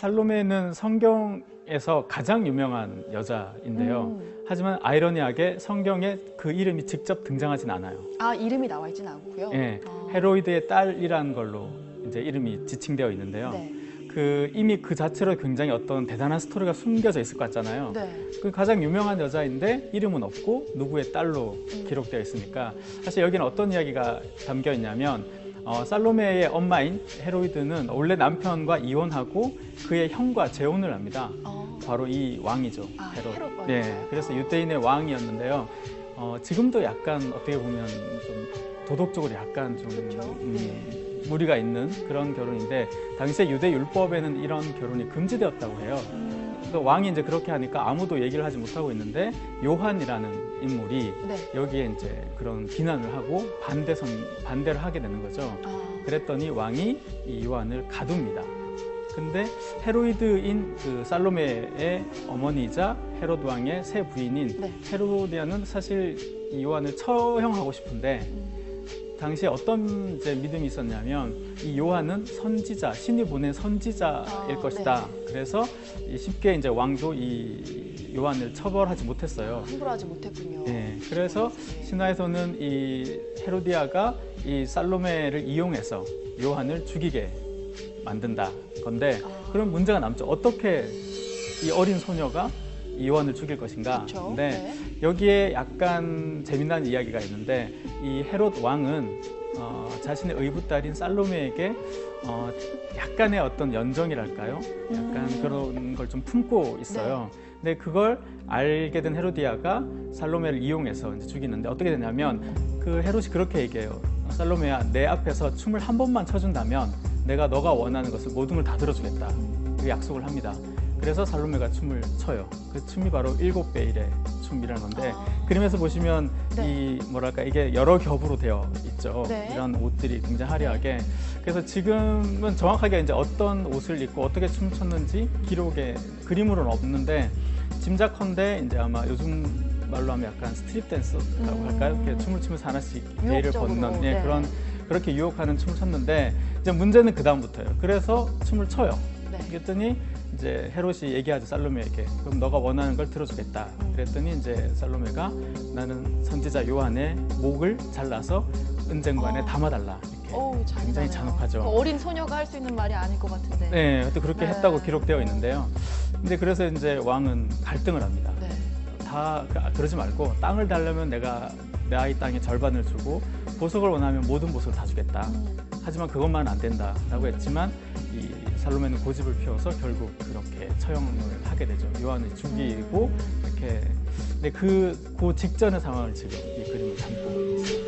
살로메는 성경에서 가장 유명한 여자인데요. 음. 하지만 아이러니하게 성경에 그 이름이 직접 등장하진 않아요. 아 이름이 나와 있진 않고요. 예, 아. 헤로이드의 딸이라는 걸로 이제 이름이 지칭되어 있는데요. 네. 그 이미 그 자체로 굉장히 어떤 대단한 스토리가 숨겨져 있을 것 같잖아요. 네. 그 가장 유명한 여자인데 이름은 없고 누구의 딸로 음. 기록되어 있으니까 사실 여기는 어떤 이야기가 담겨 있냐면 어, 살로메의 엄마인 헤로이드는 원래 남편과 이혼하고 그의 형과 재혼을 합니다. 어. 바로 이 왕이죠. 아, 헤롯. 헤롯? 네, 그래서 유대인의 왕이었는데요. 어, 지금도 약간 어떻게 보면 좀 도덕적으로 약간 좀 그렇죠. 음, 무리가 있는 그런 결혼인데 당시에 유대 율법에는 이런 결혼이 금지되었다고 해요. 음. 또 왕이 이제 그렇게 하니까 아무도 얘기를 하지 못하고 있는데 요한이라는 인물이 네. 여기에 이제 그런 비난을 하고 반대선 반대를 하게 되는 거죠. 아. 그랬더니 왕이 이 요한을 가둡니다. 근데 헤로이드인 그 살로메의 어머니이자 헤로드 왕의 새 부인인 네. 헤로디아는 사실 이 요한을 처형하고 싶은데 음. 당시에 어떤 이제 믿음이 있었냐면 이 요한은 선지자 신이 보낸 선지자일 아, 것이다. 그래서 이 쉽게 이제 왕도 이 요한을 처벌하지 못했어요. 함부로 하지 못했군요. 네, 그래서 신화에서는 이 헤로디아가 이 살로메를 이용해서 요한을 죽이게 만든다 건데 아. 그런 문제가 남죠. 어떻게 이 어린 소녀가 이 요한을 죽일 것인가? 그렇죠. 근데 네. 여기에 약간 재미난 이야기가 있는데 이 헤롯 왕은 어, 자신의 의붓딸인 살로메에게 어, 약간의 어떤 연정이랄까요? 약간 음. 그런 걸 좀 품고 있어요. 근데 그걸 알게 된 헤로디아가 살로메를 이용해서 이제 죽이는데 어떻게 되냐면 그 헤롯이 그렇게 얘기해요. 살로메야, 내 앞에서 춤을 한 번만 춰준다면 내가 너가 원하는 것을 모든 걸 다 들어주겠다. 그 약속을 합니다. 그래서 살로메가 춤을 춰요. 그 춤이 바로 일곱 베일의 춤이라는 건데 아. 그림에서 보시면 네. 이 뭐랄까 이게 여러 겹으로 되어 있죠. 네. 이런 옷들이 굉장히 화려하게. 그래서 지금은 정확하게 이제 어떤 옷을 입고 어떻게 춤을 췄는지 기록에 그림으로는 없는데 짐작컨대 이제 아마 요즘 말로 하면 약간 스트립 댄스라고 음. 할까요? 이렇게 춤을 추면서 하나씩 베일을 벗는 예, 네. 그런 그렇게 유혹하는 춤을 췄는데 이제 문제는 그 다음부터예요. 그래서 춤을 춰요. 네. 그랬더니 이제 헤롯이 얘기하죠 살로메에게 그럼 너가 원하는 걸 들어주겠다 음. 그랬더니 이제 살로메가 나는 선지자 요한의 목을 잘라서 은쟁반에 어. 담아달라 이렇게 어우. 굉장히 잔혹하죠. 그 어린 소녀가 할 수 있는 말이 아닐 것 같은데. 네, 그때 그렇게 네. 했다고 기록되어 있는데요. 근데 그래서 이제 왕은 갈등을 합니다. 네. 다 그- 그러지 말고 땅을 달려면 내가 내 아이 땅의 절반을 주고 보석을 원하면 모든 보석을 다 주겠다. 음. 하지만 그것만 안 된다라고 했지만 이 살로메는 고집을 피워서 결국 그렇게 처형을 하게 되죠. 요한을 죽이고 이렇게 근데 그, 그 직전의 상황을 지금 이 그림을 담고 있습니다.